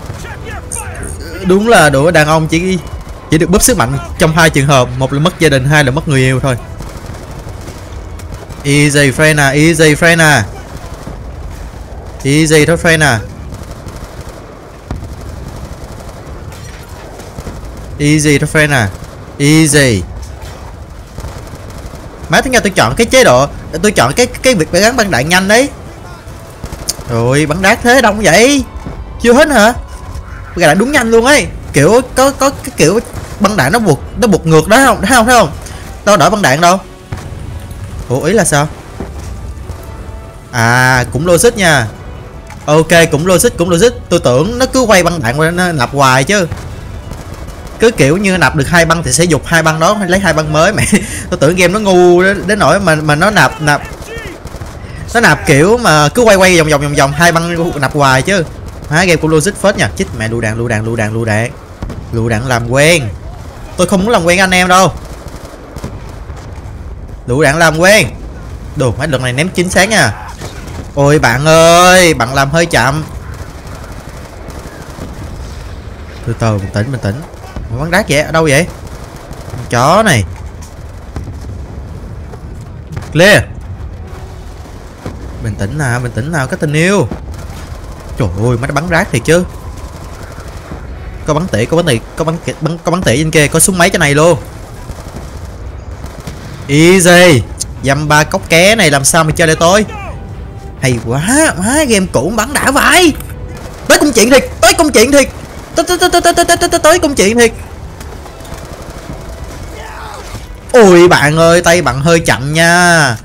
Đúng là đủ đàn ông chỉ chỉ được búp sức mạnh trong hai trường hợp, một là mất gia đình, hai là mất người yêu thôi. Easy friend à easy friend à easy thôi friend à easy thôi friend à easy. Má thứ nghe tôi chọn cái chế độ, tôi chọn cái cái việc phải gắn băng đạn nhanh đấy. Rồi bắn đát thế đông vậy? Chưa hết hả? Cái đạn đúng nhanh luôn ấy. Kiểu có có cái kiểu băng đạn nó buộc nó buộc ngược đó không thấy không? Thấy không? Đâu đỡ băng đạn đâu. Ủa ý là sao? À cũng logic nha. Ok cũng logic cũng logic. Tôi tưởng nó cứ quay băng đạn qua nó nạp hoài chứ. Cứ kiểu như nạp được hai băng thì sẽ dục hai băng đó lấy hai băng mới. Mẹ tôi tưởng game nó ngu đến, đến nỗi mà mà nó nạp nạp nó nạp kiểu mà cứ quay quay vòng vòng vòng vòng hai băng nạp hoài chứ há game của logic phết nha. Chích mẹ lụ đạn lụ đạn lụ đạn lụ đạn. Lụ đạn làm quen. Tôi không muốn làm quen anh em đâu. Lụ đạn làm quen. Đồ mấy lần này ném chính xác nha. Ôi bạn ơi bạn làm hơi chậm. Từ từ bình tĩnh bình tĩnh Ủa, bắn đát vậy ở đâu vậy? Chó này. Clear. Bình tĩnh nào bình tĩnh nào cái tình yêu trời ơi, má nó bắn rác thiệt chứ. Có bắn tỉa, có bắn tỉa có bắn bắn, có bắn tỉa trên kia, có súng máy cái này luôn. Easy. Dăm ba cốc ké này làm sao mà chơi để tôi? hay quá, má, game cũ bắn đã vậy. Tới công chuyện thiệt, tới công chuyện thiệt. Tới tới tới tới tới tới tới tới công chuyện thiệt. Ui bạn ơi, tay bạn hơi chậm nha.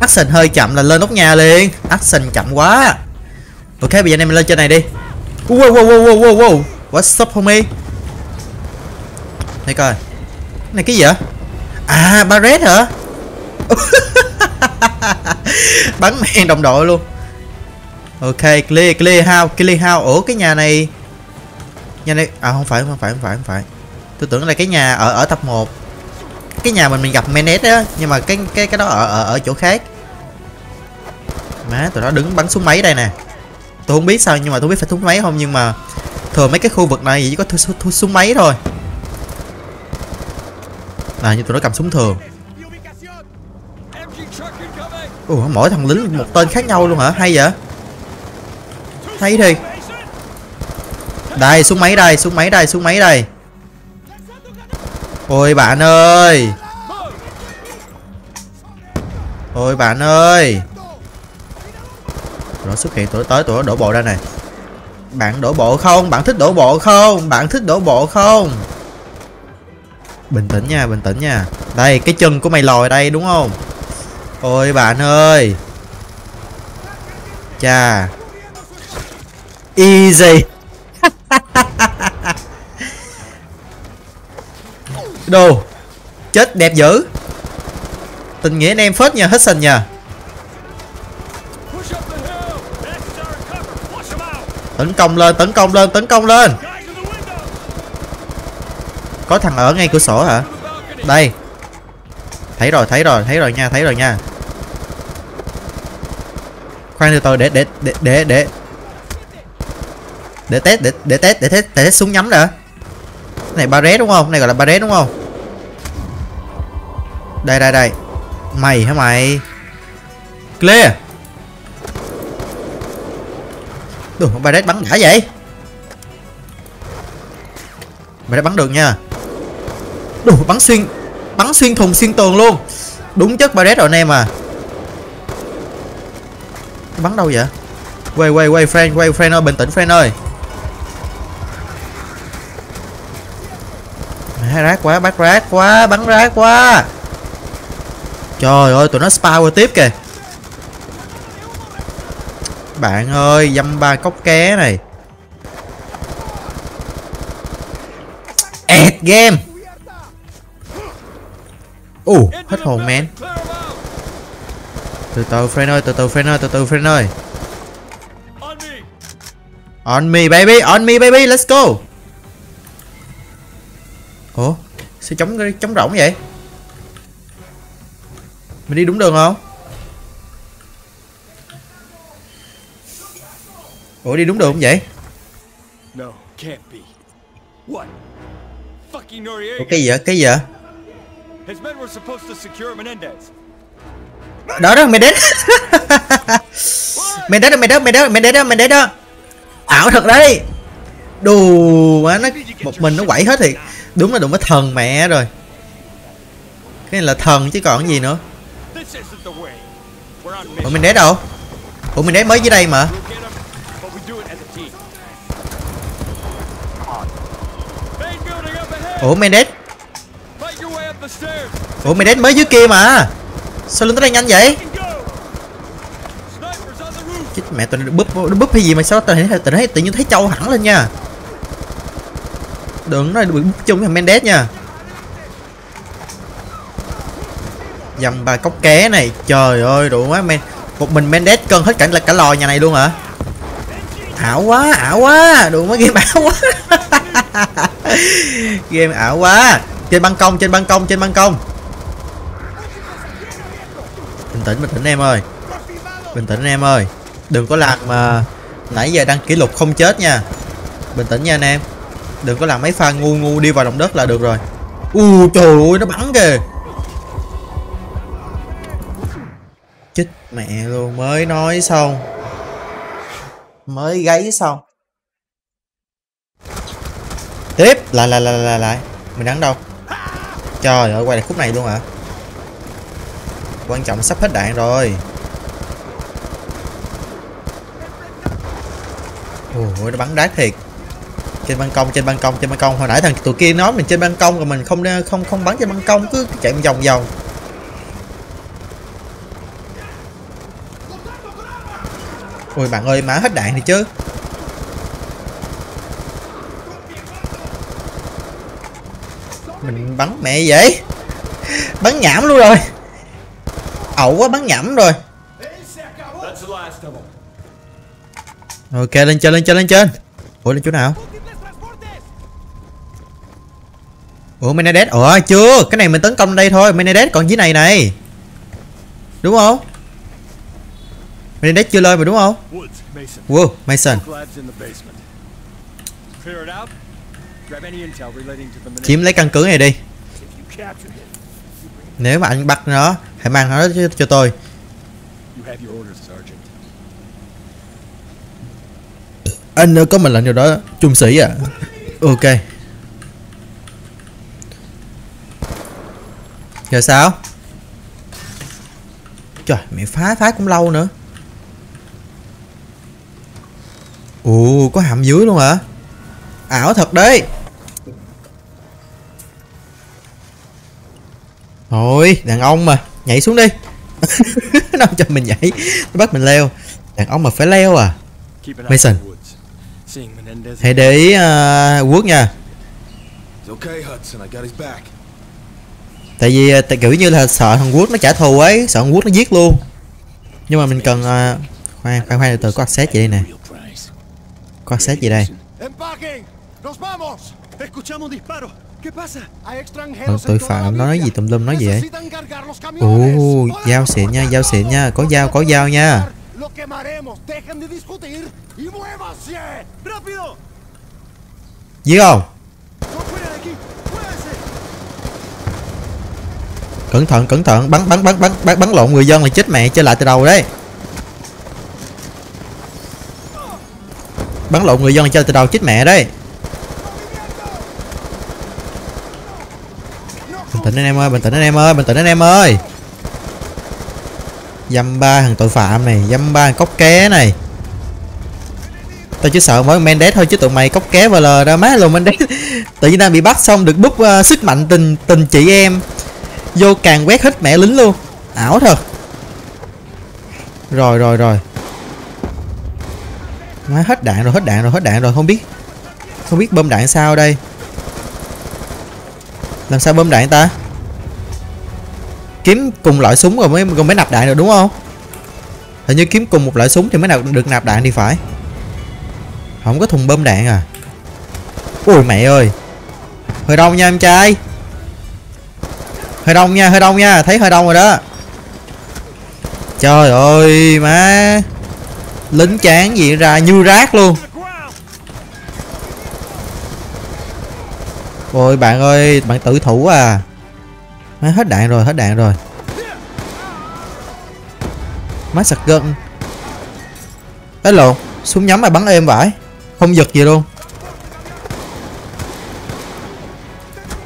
Action hơi chậm là lên nóc nhà liền. Action chậm quá ok bây giờ anh em lên trên này đi. Wow wow wow wow wow wow. What's up homie? Đây coi. Cái này cái gì vậy? À Barret hả? Bắn men đồng đội luôn. Ok clear clear house clear house. Ủa cái nhà này Nhà này À không phải không phải không phải không phải. Tôi tưởng là cái nhà ở ở tập 1 Cái nhà mình mình gặp Menet á Nhưng mà cái cái cái đó ở ở, ở chỗ khác. Má tụi nó đứng bắn súng máy đây nè. Tôi không biết sao nhưng mà tôi biết phải thúng máy không Nhưng mà thường mấy cái khu vực này chỉ có thu, thu, súng máy thôi. À như tụi nó cầm súng thường. Ủa mỗi thằng lính một tên khác nhau luôn hả? Hay vậy? Hay thì Đây súng máy đây, súng máy đây, súng máy đây. Ôi bạn ơi. Ôi bạn ơi nó xuất hiện tuổi tới tuổi đổ bộ ra này Bạn đổ bộ không? Bạn thích đổ bộ không? Bạn thích đổ bộ không? Bình tĩnh nha, bình tĩnh nha Đây, cái chân của mày lòi đây đúng không? Ôi bạn ơi Chà Easy Đồ Chết đẹp dữ Tình nghĩa anh em phết nha, hết sình nha Tấn công lên, tấn công lên, tấn công lên. Có thằng ở ngay cửa sổ hả? Đây. Thấy rồi, thấy rồi, thấy rồi nha, thấy rồi nha. Khoan từ từ để để để để để. Để test để để test để test để test súng nhắm đã. Cái này barret đúng không? Cái này gọi là barret đúng không? Đây đây đây. Mày hả mày? Clear. Đồ, barret bắn đã vậy? Barret bắn được nha. Đồ, bắn xuyên Bắn xuyên thùng xuyên tường luôn. Đúng chất barret rồi anh em à. Bắn đâu vậy? Quay quay quay friend Quay friend ơi bình tĩnh friend ơi. Mẹ rác quá bắt rác quá Bắn rác quá. Trời ơi tụi nó spa qua tiếp kìa. Bạn ơi, dăm ba cốc ké này. Ẹt game. Ồ, hết hồn men Từ từ, friend ơi, từ từ, friend ơi, từ từ, friend ơi. On me, baby, on me, baby, let's go. Ủa, sao chống chống rỗng vậy? Mình đi đúng đường không? Ủa đi đúng đường không vậy! Ủa cái gì vậy? Cái gì vậy. Đó đó mày đến Mày đến đó mày đến mày đến mày đến đó mày đến đó. Ảo thật đấy. Đù mà nó Một mình nó quẩy hết thiệt Đúng là đụng với thần mẹ rồi. Cái này là thần chứ còn gì nữa. Ủa mình đến đâu? Ủa mình đến mới dưới đây mà We'll get him, but we do it as a team. Main building up ahead! Ủa, Mendes! Ủa, Mendes mới dưới kia mà. Sao lên tới đây nhanh vậy? Chết mẹ, tụi nó búp nó búp hay gì mà sao tụi thấy tụi thấy tự nhiên thấy trâu hẳn lên nha. Đừng nói bị búp chung với thằng Mendes nha. Dầm bà cốc ké này, Trời ơi, đủ quá men Một mình Mendes cân hết cả cả lò nhà này luôn hả? Ảo quá ảo quá, Đủ mấy game ảo quá. Game ảo quá. Trên ban công, trên ban công, trên ban công. Bình tĩnh bình tĩnh em ơi. Bình tĩnh em ơi. Đừng có làm mà Nãy giờ đăng kỷ lục không chết nha. Bình tĩnh nha anh em. Đừng có làm mấy pha ngu ngu đi vào lòng đất là được rồi. U, trời ơi, nó bắn kìa. Chết mẹ luôn, mới nói xong. Mới gáy xong. Tiếp, lại lại lại lại lại. Mình đang đâu? Trời ơi, quay lại khúc này luôn hả? Quan trọng sắp hết đạn rồi. Ôi nó bắn đá thiệt. Trên ban công, trên ban công, trên ban công. Hồi nãy thằng tụi kia nói mình trên ban công rồi mình không không không bắn trên ban công, cứ chạy vòng vòng. Ui bạn ơi, má hết đạn thì chứ. Mình bắn mẹ vậy? Bắn nhảm luôn rồi. Ẩu quá bắn nhảm rồi. Ok lên trên lên trên lên trên. Ủa lên chỗ nào? Ủa menedes? Ủa chưa. Cái này mình tấn công đây thôi. Menedes còn dưới này này. Đúng không? Menedes chưa lên mà đúng không? Woods, wow Mason chiếm lấy căn cứ này đi. Nếu mà anh bắt nó hãy mang nó cho, cho tôi. Anh nữa có mệnh lệnh điều đó trung sĩ à? Ok. Giờ sao? Trời mẹ phá phá cũng lâu nữa. Ồ có hàm dưới luôn hả? Ảo thật đấy. Thôi đàn ông mà nhảy xuống đi. Nó cho mình nhảy nó bắt mình leo. Đàn ông mà phải leo à? Mason. hãy để ý uh, quốc nha. Tại vì uh, tại kiểu như là sợ thằng quốc nó trả thù ấy sợ thằng quốc nó giết luôn. Nhưng mà mình cần uh, khoan khoan khoan từ từ có access gì đây nè. Có access gì đây Ờ, extranjeros tội phạm nó nói gì tùm lum nói gì camiones. ồ dao xịn nha dao xịn nha có dao có dao nha. giết không? Cẩn thận cẩn thận bắn bắn bắn bắn bắn, bắn lộn người dân là chết mẹ chơi lại từ đầu đấy. Bắn lộn người dân là chơi từ đầu chết mẹ đấy tĩnh anh em ơi bình tĩnh anh em ơi bình tĩnh anh em ơi. Dăm ba thằng tội phạm này dăm ba thằng cóc ké này. Tao chỉ sợ mỗi Mendes thôi chứ tụi mày cóc ké và lờ ra má luôn Mendes. Tự nhiên đang bị bắt xong được búp ờ, uh, sức mạnh tình tình chị em. Vô càng quét hết mẹ lính luôn. Ảo thật. Rồi rồi rồi. Má hết đạn rồi hết đạn rồi hết đạn rồi không biết. Không biết bơm đạn sao đây làm sao bơm đạn ta? Kiếm cùng loại súng rồi mới rồi mới nạp đạn được, đúng không? Hình như kiếm cùng một loại súng thì mới nào được nạp đạn thì phải. Không có thùng bơm đạn à? Ui mẹ ơi! Hơi đông nha em trai. Hơi đông nha, hơi đông nha. Thấy hơi đông rồi đó. Trời ơi, má. Lính chán gì ra, như rác luôn. Ôi, bạn ơi, bạn tự thủ à. Má hết đạn rồi, hết đạn rồi. Má sạc gân. Ấy lộn, súng nhắm mà bắn êm vãi. Không giật gì luôn.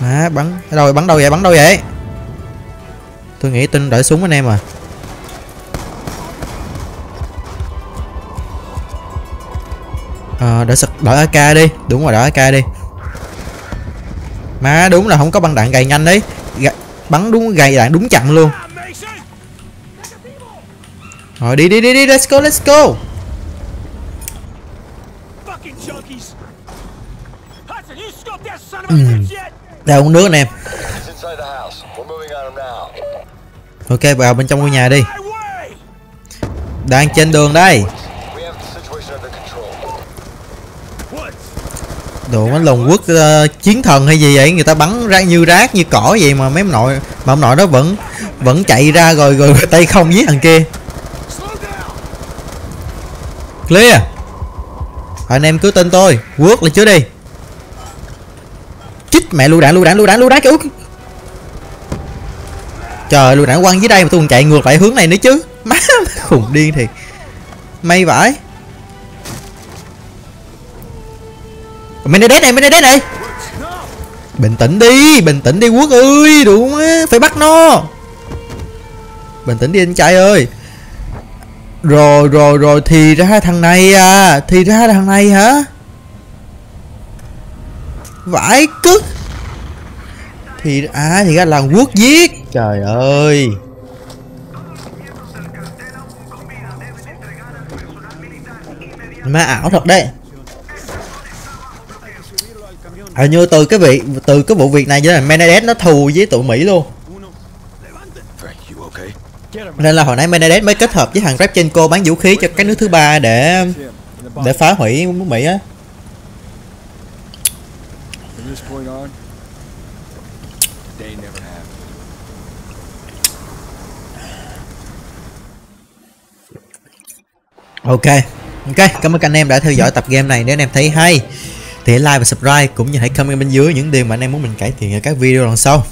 Má, bắn. Ở đâu bắn đâu vậy? Bắn đâu vậy? Tôi nghĩ tin đợi súng anh em à. Ờ đợi sực đợi ak đi. Đúng rồi, đợi ak đi má, đúng là không có băng đạn gầy nhanh đấy. G bắn đúng gầy đạn đúng chặn luôn. Rồi, đi đi đi đi, let's go let's go. Ừ, đây, uống nước anh em ok, vào bên trong ngôi nhà đi. Đang trên đường đây We have the situation under control. Woods đồ mấy lồng quốc uh, ờ, chiến thần hay gì vậy? Người ta bắn ra như rác như cỏ vậy mà mấy ông nội mà ông nội đó vẫn vẫn chạy ra rồi rồi, rồi tay không giết thằng kia. Clear. Anh em cứ tin tôi quốc là chứ đi. Chích mẹ lưu đạn lưu đạn lưu đạn lưu đạn kiểu trời lưu đạn quăng dưới đây mà tôi còn chạy ngược lại hướng này nữa chứ. Má khùng điên thiệt. May vãi. Menendez này Menendez này. Bình tĩnh đi, bình tĩnh đi quốc ơi đủ má phải bắt nó. Bình tĩnh đi anh trai ơi. Rồi rồi rồi, thì ra thằng này à thì ra thằng này hả? Vãi cứt thì à thì ra là quốc giết. Trời ơi. Ma ảo thật đấy hình như từ cái vị từ cái vụ việc này cho là Menendez nó thù với tụi Mỹ luôn. Nên là hồi nãy Menendez mới kết hợp với thằng Repchenko bán vũ khí cho các nước thứ ba để để phá hủy nước Mỹ á. Ok. Ok, cảm ơn các anh em đã theo dõi tập game này. Nếu anh em thấy hay thì hãy like và subscribe, cũng như hãy comment bên dưới những điều mà anh em muốn mình cải thiện ở các video lần sau.